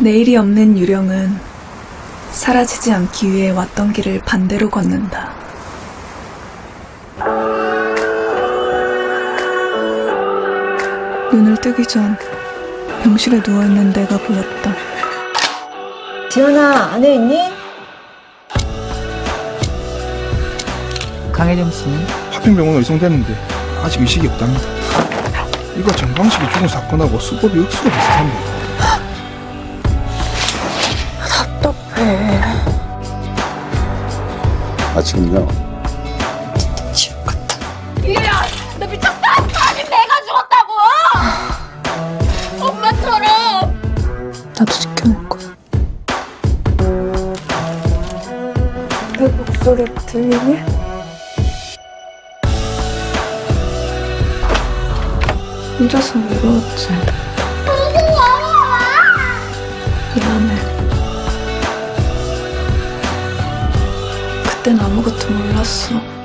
내일이 없는 유령은 사라지지 않기 위해 왔던 길을 반대로 걷는다. 눈을 뜨기 전 병실에 누워있는 내가 보였다. 지연아, 안에 있니? 강혜령 씨는 파평병원으로 이송됐는데 아직 의식이 없답니다. 이거 정방식이 죽은 사건하고 수법이 억수로 비슷합니다. 아 지금요 너 미쳤어? 아니 내가 죽었다고! 엄마처럼! 나도 지켜낼 거야. 내 목소리 들리니? 혼자서 외로웠지. 그땐 아무것도 몰랐어.